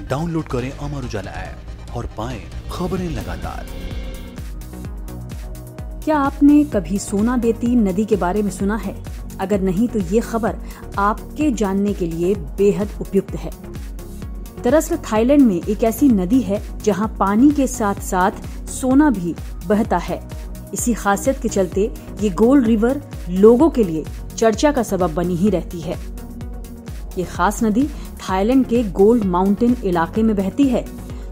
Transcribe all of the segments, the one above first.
Download करें Amar Ujala app और पाएँ खबरें लगातार। क्या आपने कभी सोना देती नदी के बारे में सुना है? अगर नहीं तो ये खबर आपके जानने के लिए बेहद उपयुक्त है। दरअसल, थाईलैंड में एक ऐसी नदी है जहाँ पानी के साथ साथ सोना भी बहता है। इसी खासियत के चलते ये गोल्ड रिवर लोगों के लिए चर्चा का सबब बनी ही रहती है। ये खास नदी थाईलैंड के गोल्ड माउंटेन इलाके में बहती है,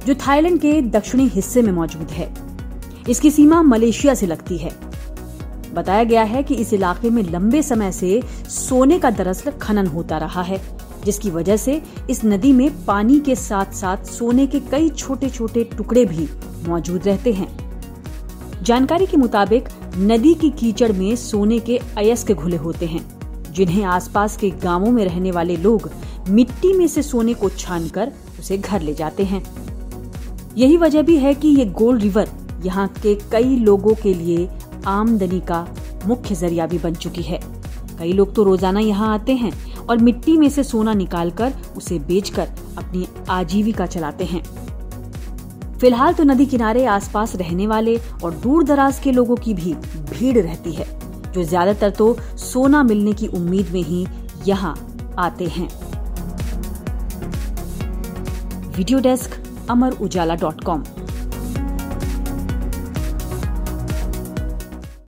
जो थाईलैंड के दक्षिणी हिस्से में मौजूद है। इसकी सीमा मलेशिया से लगती है। बताया गया है कि इस इलाके में लंबे समय से सोने का दरअसल खनन होता रहा है, जिसकी वजह से इस नदी में पानी के साथ साथ सोने के कई छोटे छोटे टुकड़े भी मौजूद रहते हैं। जानकारी के मुताबिक, नदी की कीचड़ में सोने के अयस्क घुले होते हैं, जिन्हें आसपास के गाँवों में रहने वाले लोग मिट्टी में से सोने को छानकर उसे घर ले जाते हैं। यही वजह भी है कि ये गोल्ड रिवर यहाँ के कई लोगों के लिए आमदनी का मुख्य ज़रिया भी बन चुकी है। कई लोग तो रोज़ाना यहाँ आते हैं और मिट्टी में से सोना निकालकर उसे बेचकर अपनी आजीविका चलाते हैं। फ़िलहाल तो नदी किनारे आसपास रहने वाले और दूर दराज के लोगों की भी भीड़ रहती है, जो ज़्यादातर तो सोना मिलने की उम्मीद में ही यहाँ आते हैं। Video desk Amar Ujala dot com.